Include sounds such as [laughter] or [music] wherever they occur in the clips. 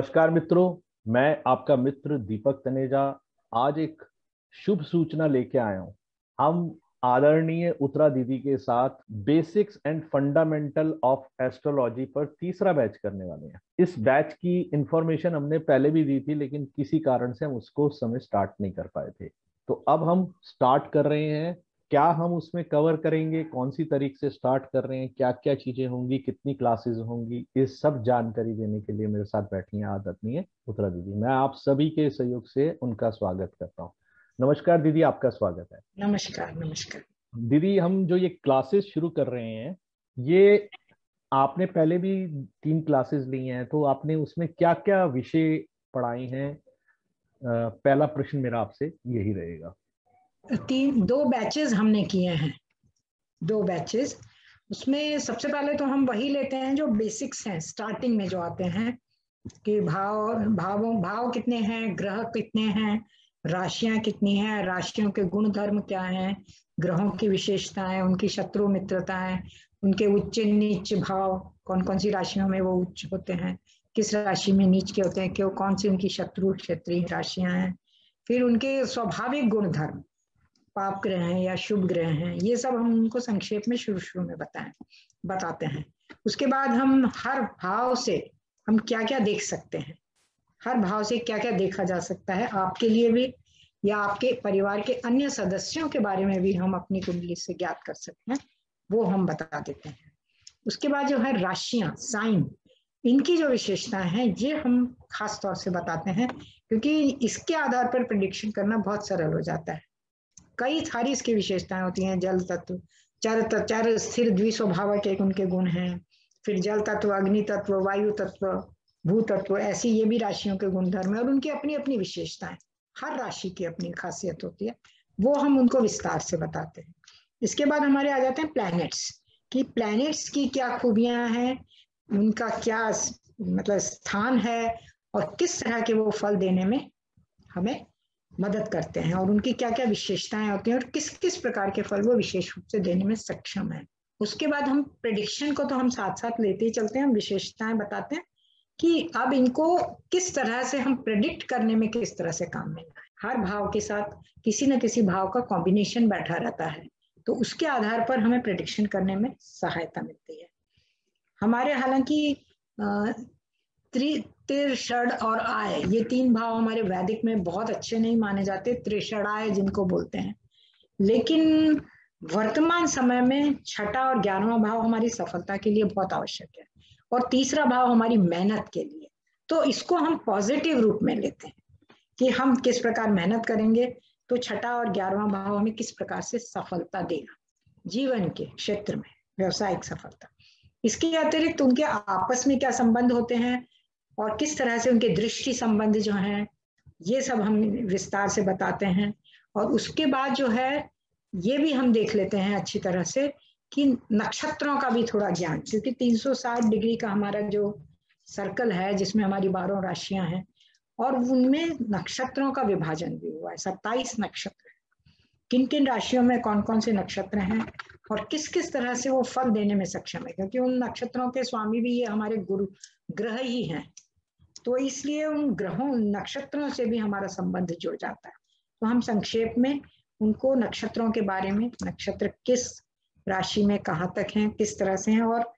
नमस्कार मित्रों, मैं आपका मित्र दीपक तनेजा आज एक शुभ सूचना लेके आया हूँ। हम आदरणीय उत्तरा दीदी के साथ basics and fundamental of astrology पर तीसरा बैच करने वाले हैं। इस बैच की इंफॉर्मेशन हमने पहले भी दी थी, लेकिन किसी कारण से हम उसको समय स्टार्ट नहीं कर पाए थे। तो अब हम स्टार्ट कर रहे हैं क्या हम उसमें कवर करेंगे? कौन सी तरीक से स्टार्ट कर रहे हैं? क्या क्या चीज़ें होंगी? कितनी क्लासेस होंगी? इस सब जानकारी देने के लिए मेरे साथ बैठी हैं। आदरणीय उत्तरा दीदी मैं आप सभी के सहयोग से उनका स्वागत करता हूँ। नमस्कार दीदी आपका स्वागत है। नमस्कार नमस्कार। दीदी हम जो ये क्लासेस शुरू कर रहे हैं ये आपने पहले भी तीन क्लासेस ली हैं तो आपने उसमें क्या क्या विषय पढ़ाए हैं? पहला प्रश्न मेरा आपसे यही रहेगा। तीन, दो बैचेस हमने किए हैं। दो बैचेस उसमें सबसे पहले तो हम वही लेते हैं जो बेसिक्स हैं स्टार्टिंग में जो आते हैं, कि भाव, भावों, भाव कितने हैं, ग्रह कितने हैं, राशियाँ कितनी हैं, राशियों के गुण धर्म क्या हैं, ग्रहों की विशेषताएँ, उनकी शत्रु मित्रताएँ, उनके उच्च, नीच भाव कौन कौन सी राशियों में वो उच्च होते हैं, किस राशि में नीच के होते हैं, क्यों, कौन सी उनकी शत्रु क्षेत्रीय राशियाँ हैं, फिर उनके स्वाभाविक गुण धर्म पाप ग्रह हैं या शुभ ग्रह हैं, ये सब हम उनको संक्षेप में शुरू शुरू में बताएँ, बताते हैं। उसके बाद हम हर भाव से हम क्या क्या देख सकते हैं। हर भाव से क्या क्या देखा जा सकता है आपके लिए भी या आपके परिवार के अन्य सदस्यों के बारे में भी हम अपनी कुंडली से ज्ञात कर सकते हैं, वो हम बता देते हैं। उसके बाद जो है राशियाँ, साइन, इनकी जो विशेषताएँ हैं, ये हम खास तौर से बताते हैं, क्योंकि इसके आधार पर प्रिडिक्शन करना बहुत सरल हो जाता है। कई सारी इसकी विशेषताएँ होती हैं, जल तत्व। चार तत्व चार स्थिर द्विस्वभाव के उनके गुण हैं। फिर जल तत्व, अग्नि तत्व, वायु तत्व, भू तत्व, ऐसी ये भी राशियों के गुण धर्म है और उनकी अपनी अपनी विशेषताएँ। हर राशि की अपनी खासियत होती है। वो हम उनको विस्तार से बताते हैं। इसके बाद हमारे आ जाते हैं प्लैनेट्स कि प्लैनेट्स की क्या खूबियाँ हैं? उनका क्या मतलब स्थान है? और किस तरह के वो फल देने में हमें मदद करते हैं और उनकी क्या क्या विशेषताएँ होती हैं और किस किस प्रकार के फल वो विशेष रूप से देने में सक्षम है। उसके बाद हम प्रिडिक्शन को तो हम साथ साथ लेते ही चलते हैं, हम विशेषताएँ बताते हैं कि अब इनको किस तरह से हम प्रिडिक्ट करने में किस तरह से काम में हर भाव के साथ किसी न किसी भाव का कॉम्बिनेशन बैठा रहता है तो उसके आधार पर हमें प्रिडिक्शन करने में सहायता मिलती है। हमारे हालाँकि त्रिषड और आय। ये तीन भाव हमारे वैदिक में बहुत अच्छे नहीं माने जाते। त्रिषणाय जिनको बोलते हैं। लेकिन वर्तमान समय में छठा और ग्यारहवा भाव हमारी सफलता के लिए बहुत आवश्यक है। और तीसरा भाव हमारी मेहनत के लिए। तो इसको हम पॉजिटिव रूप में लेते हैं कि हम किस प्रकार मेहनत करेंगे। तो छठा और ग्यारहवा भाव हमें किस प्रकार से सफलता देगा। जीवन के क्षेत्र में, व्यवसायिक सफलता। इसके अतिरिक्त उनके आपस में क्या संबंध होते हैं? और किस तरह से उनके दृष्टि संबंध जो हैं, ये सब हम विस्तार से बताते हैं। और उसके बाद जो है, ये भी हम देख लेते हैं अच्छी तरह से कि नक्षत्रों का भी थोड़ा ज्ञान, क्योंकि 360 डिग्री का हमारा जो सर्कल है, जिसमें हमारी बारह राशियाँ हैं, और उनमें नक्षत्रों का विभाजन भी हुआ है। सत्ताईस नक्षत्र किन किन राशियों में कौन कौन से नक्षत्र हैं और किस किस तरह से वो फल देने में सक्षम है? क्योंकि उन नक्षत्रों के स्वामी भी ये हमारे गुरु ग्रह ही हैं। तो इसलिए उन ग्रहों, नक्षत्रों से भी हमारा संबंध जुड़ जाता है। तो हम संक्षेप में उनको नक्षत्रों के बारे में, नक्षत्र किस राशि में, कहाँ तक हैं, किस तरह से हैं, और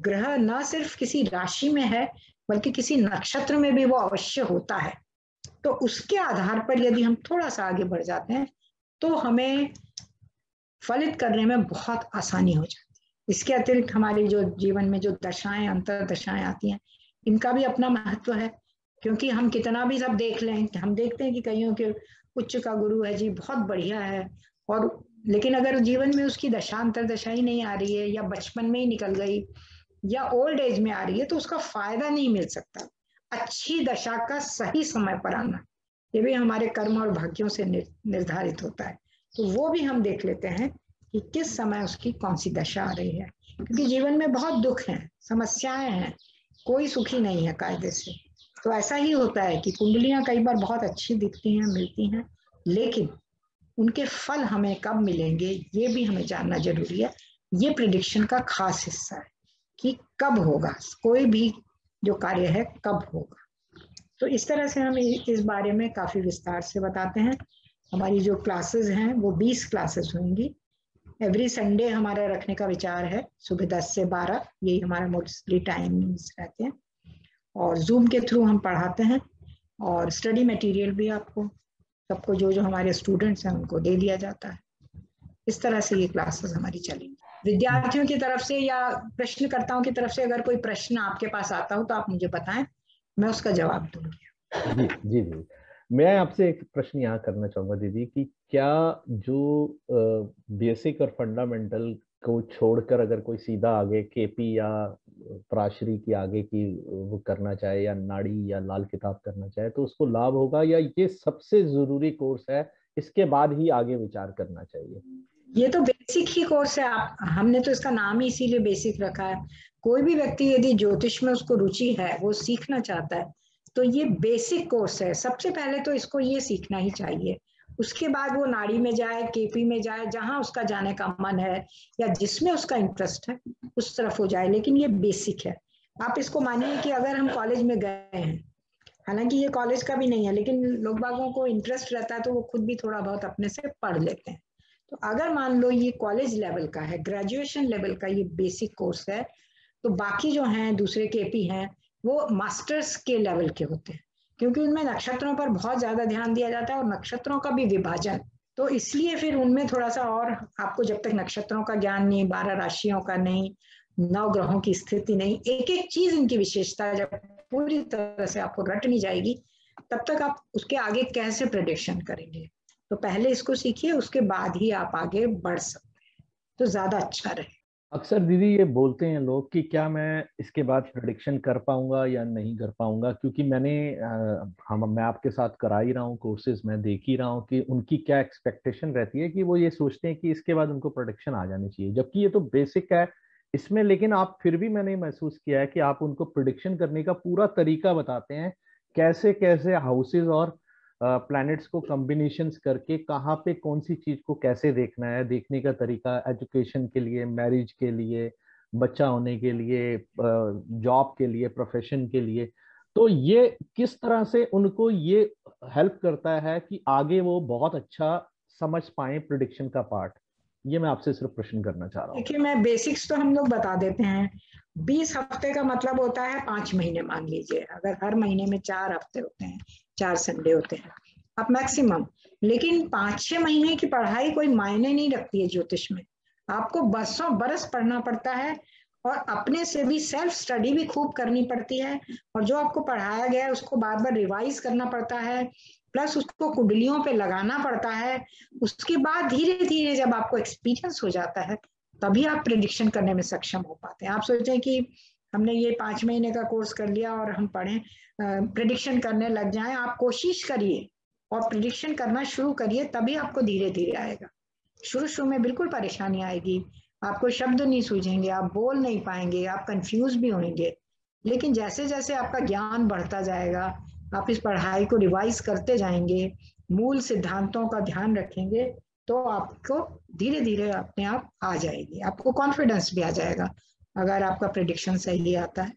ग्रह न सिर्फ़ किसी राशि में है, बल्कि किसी नक्षत्र में भी वो अवश्य होता है। तो उसके आधार पर यदि हम थोड़ा सा आगे बढ़ जाते हैं तो हमें फलित करने में बहुत आसानी हो जाती है। इसके अतिरिक्त हमारी जो जीवन में जो दशाएँ अंतर दशाएँ आती हैं, इनका भी अपना महत्व है। क्योंकि हम कितना भी सब देख लें, हम देखते हैं कि कईयों के उच्च का गुरु है जी, बहुत बढ़िया है। और लेकिन अगर जीवन में उसकी दशांतर दशा ही नहीं आ रही है, या बचपन में ही निकल गई, या ओल्ड एज में आ रही है तो उसका फ़ायदा नहीं मिल सकता। अच्छी दशा का सही समय पर आना, ये भी हमारे कर्म और भाग्यों से निर्धारित होता है। तो वो भी हम देख लेते हैं कि किस समय उसकी कौन सी दशा आ रही है? क्योंकि जीवन में बहुत दुख है, समस्याएँ हैं, कोई सुखी नहीं है कायदे से। तो ऐसा ही होता है कि कुंडलियाँ कई बार बहुत अच्छी दिखती हैं, मिलती हैं, लेकिन उनके फल हमें कब मिलेंगे, ये भी हमें जानना ज़रूरी है। ये प्रिडिक्शन का खास हिस्सा है कि कब होगा, कोई भी जो कार्य है कब होगा। तो इस तरह से हम इस बारे में काफ़ी विस्तार से बताते हैं। हमारी जो क्लासेस हैं, वो 20 क्लासेस होंगी। एवरी संडे हमारा रखने का विचार है, सुबह 10 से 12 यही हमारा मोस्टली टाइमिंग्स रहते हैं। और जूम के थ्रू हम पढ़ाते हैं और स्टडी मटेरियल भी आपको, सबको जो जो हमारे स्टूडेंट्स हैं, उनको दे दिया जाता है। इस तरह से ये क्लासेस हमारी चलेंगी। विद्यार्थियों की तरफ़ से या प्रश्नकर्ताओं की तरफ़ से अगर कोई प्रश्न आपके पास आता हो तो आप मुझे बताएँ, मैं उसका जवाब दूँगी। जी जी जी। मैं आपसे एक प्रश्न यहाँ करना चाहूँगा दीदी कि क्या जो बेसिक और फंडामेंटल को छोड़कर अगर कोई सीधा आगे केपी या प्राशरी की आगे की वो करना चाहे या नाड़ी या लाल किताब करना चाहे तो उसको लाभ होगा या ये सबसे ज़रूरी कोर्स है, इसके बाद ही आगे विचार करना चाहिए? ये तो बेसिक ही कोर्स है। आप, हमने तो इसका नाम ही इसीलिए बेसिक रखा है। कोई भी व्यक्ति यदि ज्योतिष में उसको रुचि है, वो सीखना चाहता है तो ये बेसिक कोर्स है। सबसे पहले तो इसको ये सीखना ही चाहिए। उसके बाद वो नाड़ी में जाए, केपी में जाए, जहाँ उसका जाने का मन है या जिसमें उसका इंटरेस्ट है, उस तरफ़ हो जाए। लेकिन ये बेसिक है। आप इसको मानिए कि अगर हम कॉलेज में गए हैं, हालाँकि ये कॉलेज का भी नहीं है, लेकिन लोग बागों को इंटरेस्ट रहता है तो वो खुद भी थोड़ा बहुत अपने से पढ़ लेते हैं। तो अगर मान लो ये कॉलेज लेवल का है ग्रेजुएशन लेवल का ये बेसिक कोर्स है तो बाकी जो हैं, दूसरे केपी हैं वो मास्टर्स के लेवल के होते हैं। क्योंकि उनमें नक्षत्रों पर बहुत ज़्यादा ध्यान दिया जाता है और नक्षत्रों का भी विभाजन। तो इसलिए फिर उनमें थोड़ा सा और आपको जब तक नक्षत्रों का ज्ञान नहीं, बारह राशियों का नहीं, नौ ग्रहों की स्थिति नहीं एक एक चीज़ इनकी विशेषता जब पूरी तरह से आपको रट नहीं जाएगी, तब तक आप उसके आगे कैसे प्रडिक्शन करेंगे? तो पहले इसको सीखिए, उसके बाद ही आप आगे बढ़ सकते हैं। तो ज़्यादा अच्छा रहे। अक्सर दीदी ये बोलते हैं लोग कि क्या मैं इसके बाद प्रोडिक्शन कर पाऊँगा या नहीं कर पाऊँगा? क्योंकि मैंने हम, मैं आपके साथ करा ही रहा हूँ कोर्सेज मैं देख ही रहा हूँ कि उनकी क्या एक्सपेक्टेशन रहती है कि वो ये सोचते हैं कि इसके बाद उनको प्रोडिक्शन आ जानी चाहिए। जबकि ये तो बेसिक है इसमें, लेकिन आप फिर भी मैंने महसूस किया है कि आप उनको प्रोडिक्शन करने का पूरा तरीका बताते हैं कैसे कैसे हाउसेज और प्लैनेट्स को कॉम्बिनेशंस करके कहाँ पे कौन सी चीज़ को कैसे देखना है, देखने का तरीका एजुकेशन के लिए मैरिज के लिए, बच्चा होने के लिए जॉब के लिए प्रोफेशन के लिए। तो ये किस तरह से उनको ये हेल्प करता है कि आगे वो बहुत अच्छा समझ पाए प्रिडिक्शन का पार्ट ये मैं आपसे सिर्फ़ प्रश्न करना चाह रहा हूँ। देखिए, मैं बेसिक्स तो हम लोग बता देते हैं। बीस हफ़्ते का मतलब होता है पाँच महीने मान लीजिए, अगर हर महीने में चार हफ़्ते होते हैं। चार संडे होते हैं। अब मैक्सिमम, लेकिन पाँच छह महीने की पढ़ाई कोई मायने नहीं रखती है ज्योतिष में। आपको बरसों बरस पढ़ना पड़ता है और अपने से भी सेल्फ स्टडी भी खूब करनी पड़ती है और जो आपको पढ़ाया गया है, उसको बार बार रिवाइज करना पड़ता है, प्लस उसको कुंडलियों पे लगाना पड़ता है। उसके बाद धीरे धीरे जब आपको एक्सपीरियंस हो जाता है, तभी आप प्रिडिक्शन करने में सक्षम हो पाते हैं। आप सोचें कि हमने ये पाँच महीने का कोर्स कर लिया और हम पढ़ें प्रिडिक्शन करने लग जाएँ। आप कोशिश करिए और प्रिडिक्शन करना शुरू करिए, तभी आपको धीरे धीरे आएगा। शुरू शुरू में बिल्कुल परेशानी आएगी। आपको शब्द नहीं सूझेंगे, आप बोल नहीं पाएँगे, आप कंफ्यूज भी होंगे। लेकिन जैसे जैसे आपका ज्ञान बढ़ता जाएगा, आप इस पढ़ाई को रिवाइज करते जाएँगे, मूल सिद्धांतों का ध्यान रखेंगे तो आपको धीरे धीरे अपने आप आ जाएगी। आपको कॉन्फिडेंस भी आ जाएगा। अगर आपका प्रिडिक्शन सही आता है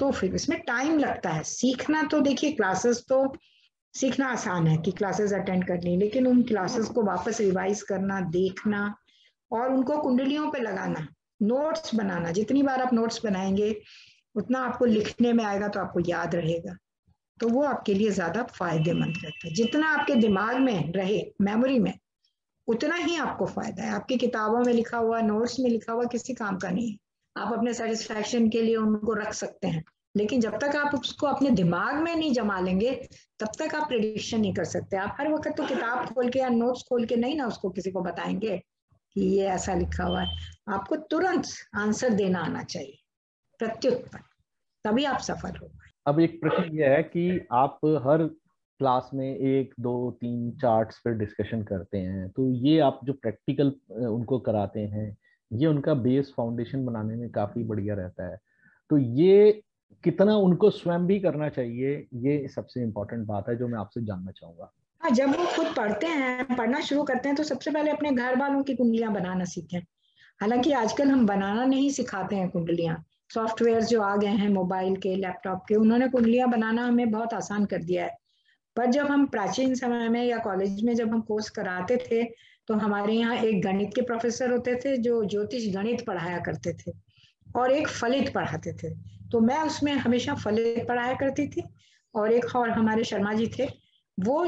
तो फिर इसमें टाइम लगता है। सीखना तो देखिए क्लासेस तो सीखना आसान है कि क्लासेस अटेंड करनी लेकिन उन क्लासेस को वापस रिवाइज करना, देखना और उनको कुंडलियों पे लगाना नोट्स बनाना। जितनी बार आप नोट्स बनाएँगे, उतना आपको लिखने में आएगा तो आपको याद रहेगा। तो वो आपके लिए ज़्यादा फ़ायदेमंद रहता है। जितना आपके दिमाग में रहे मेमोरी में, उतना ही आपको फ़ायदा है। आपकी किताबों में लिखा हुआ नोट्स में लिखा हुआ, किसी काम का नहीं है। आप अपने सेटिस्फैक्शन के लिए उनको रख सकते हैं। लेकिन जब तक आप उसको अपने दिमाग में नहीं जमा लेंगे, तब तक आप प्रिडिक्शन नहीं कर सकते। आप हर वक्त तो किताब खोल के या नोट्स खोल के नहीं ना उसको किसी को बताएँगे कि ये ऐसा लिखा हुआ है। आपको तुरंत आंसर देना आना चाहिए, प्रत्युत्तर। तभी आप सफल हो अब एक प्रश्न ये है कि आप हर क्लास में एक, दो, तीन चार्ट्स पर डिस्कशन करते हैं तो ये आप जो प्रैक्टिकल उनको कराते हैं ये उनका बेस फाउंडेशन बनाने में काफ़ी बढ़िया रहता है। तो ये कितना उनको स्वयं भी करना चाहिए, ये सबसे इम्पोर्टेंट बात है जो मैं आपसे जानना चाहूँगा। हाँ जब वो खुद पढ़ते हैं, पढ़ना शुरू करते हैं तो सबसे पहले अपने घर वालों की कुंडलियाँ बनाना सीखें। हालाँकि आजकल हम बनाना नहीं सिखाते हैं कुंडलियाँ। सॉफ्टवेयर जो आ गए हैं, मोबाइल के, लैपटॉप के, उन्होंने कुंडलियाँ बनाना हमें बहुत आसान कर दिया है। पर जब हम प्राचीन समय में या कॉलेज में जब हम कोर्स कराते थे तो हमारे यहाँ एक गणित के प्रोफेसर होते थे, जो ज्योतिष गणित पढ़ाया करते थे और एक फलित पढ़ाते थे। तो मैं उसमें हमेशा फलित पढ़ाया करती थी और एक और हमारे शर्मा जी थे, वो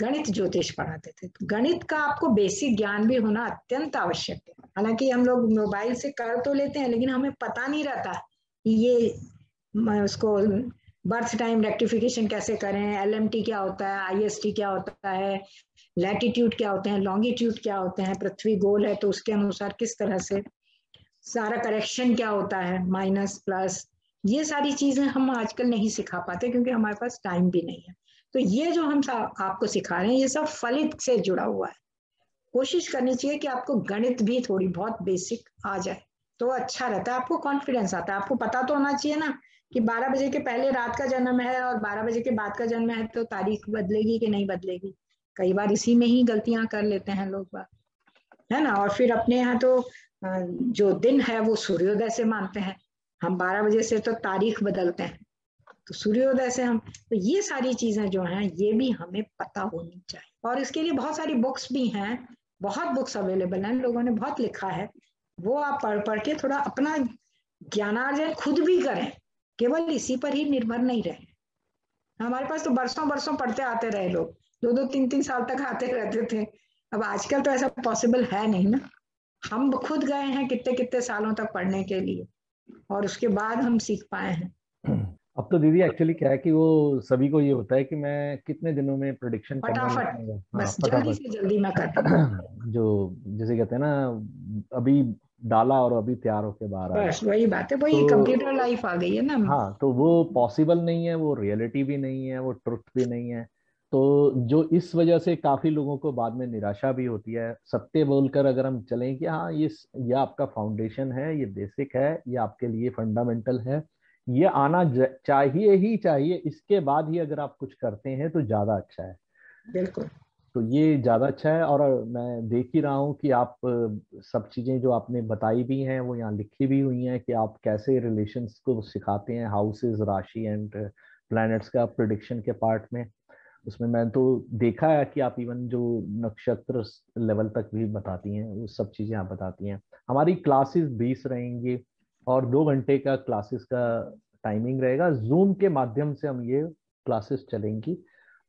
गणित ज्योतिष पढ़ाते थे। तो गणित का आपको बेसिक ज्ञान भी होना अत्यंत आवश्यक है। हालाँकि हम लोग मोबाइल से कर तो लेते हैं, लेकिन हमें पता नहीं रहता कि ये उसको बर्थ टाइम रेक्टिफिकेशन कैसे करें एलएमटी क्या होता है आईएसटी क्या होता है लैटिट्यूड क्या होते हैं? लॉन्गिट्यूड क्या होते हैं? पृथ्वी गोल है तो उसके अनुसार किस तरह से? सारा करेक्शन क्या होता है? माइनस प्लस ये सारी चीज़ें हम आजकल नहीं सिखा पाते क्योंकि हमारे पास टाइम भी नहीं है। तो ये जो हम आपको सिखा रहे हैं, ये सब फलित से जुड़ा हुआ है। कोशिश करनी चाहिए कि आपको गणित भी थोड़ी बहुत बेसिक आ जाए। तो अच्छा रहता है, आपको कॉन्फिडेंस आता है। आपको पता तो होना चाहिए ना कि 12 बजे के पहले रात का जन्म है और 12 बजे के बाद का जन्म है तो तारीख बदलेगी कि नहीं बदलेगी। कई बार इसी में ही गलतियाँ कर लेते हैं लोग बात है ना? और फिर अपने यहाँ तो जो दिन है वो सूर्योदय से मानते हैं। हम 12 बजे से तो तारीख बदलते हैं। तो सूर्योदय से हम तो ये सारी चीज़ें जो हैं, ये भी हमें पता होनी चाहिए। और इसके लिए बहुत सारी बुक्स भी हैं। बहुत बुक्स अवेलेबल हैं। लोगों ने बहुत लिखा है। वो आप पढ़ पढ़ के थोड़ा अपना ज्ञानार्जन खुद भी करें। केवल इसी पर ही निर्भर नहीं रहे। हमारे पास तो बरसों बरसों पढ़ते आते रहे लोग। दो दो तीन तीन साल तक आते रहते थे। अब आजकल तो ऐसा पॉसिबल है नहीं ना। हम खुद गए हैं कितने कितने सालों तक पढ़ने के लिए और उसके बाद हम सीख पाए हैं। अब तो दीदी एक्चुअली क्या है कि वो सभी को ये होता है कि मैं कितने दिनों में प्रोडिक्शन फटाफट हाँ, बस जल्दी से जल्दी मैं करता [clears throat] जो जैसे कहते हैं ना अभी डाला और अभी तैयार होके बाहर बस वही बात है वही तो, कंप्यूटर लाइफ आ गई है ना। हाँ तो वो पॉसिबल नहीं है वो रियलिटी भी नहीं है वो ट्रुथ भी नहीं है। तो जो इस वजह से काफ़ी लोगों को बाद में निराशा भी होती है। सत्य बोलकर अगर हम चलें कि हाँ ये ये आपका फाउंडेशन है ये बेसिक है ये आपके लिए फंडामेंटल है ये आना चाहिए ही चाहिए इसके बाद ही अगर आप कुछ करते हैं तो ज़्यादा अच्छा है। बिल्कुल। तो ये ज़्यादा अच्छा है और मैं देख ही रहा हूँ कि आप सब चीज़ें जो आपने बताई भी हैं वो यहाँ लिखी भी हुई हैं कि आप कैसे रिलेशंस को सिखाते हैं हाउसेस राशि एंड प्लैनेट्स का प्रोडिक्शन के पार्ट में। उसमें मैं तो देखा है कि आप इवन जो नक्षत्र लेवल तक भी बताती हैं वो सब चीज़ें आप बताती हैं। हमारी क्लासेस बीस रहेंगी और दो घंटे का क्लासेस का टाइमिंग रहेगा। जूम के माध्यम से हम ये क्लासेस चलेंगी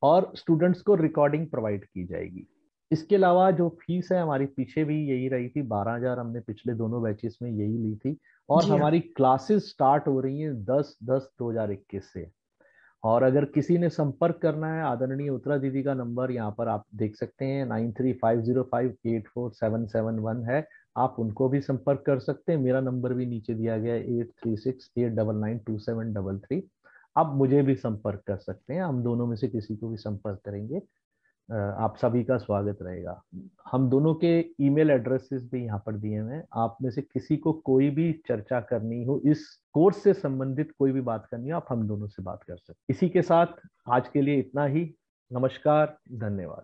और स्टूडेंट्स को रिकॉर्डिंग प्रोवाइड की जाएगी। इसके अलावा जो फ़ीस है हमारी पीछे भी यही रही थी बारह हज़ार हमने पिछले दोनों बैचेस में यही ली थी और हाँ। हमारी क्लासेस स्टार्ट हो रही हैं दस दस दो हज़ार इक्कीस से। और अगर किसी ने संपर्क करना है, आदरणीय उत्तरा दीदी का नंबर यहाँ पर आप देख सकते हैं, nine three five zero five eight four seven seven one है। आप उनको भी संपर्क कर सकते हैं। मेरा नंबर भी नीचे दिया गया है, eight three six eight double nine two seven double three. आप मुझे भी संपर्क कर सकते हैं। हम दोनों में से किसी को भी संपर्क करेंगे। आप सभी का स्वागत रहेगा। हम दोनों के ईमेल एड्रेसेस भी यहाँ पर दिए हुए हैं। आप में से किसी को कोई भी चर्चा करनी हो, इस कोर्स से संबंधित कोई भी बात करनी हो, आप हम दोनों से बात कर सकते इसी के साथ आज के लिए इतना ही। नमस्कार, धन्यवाद।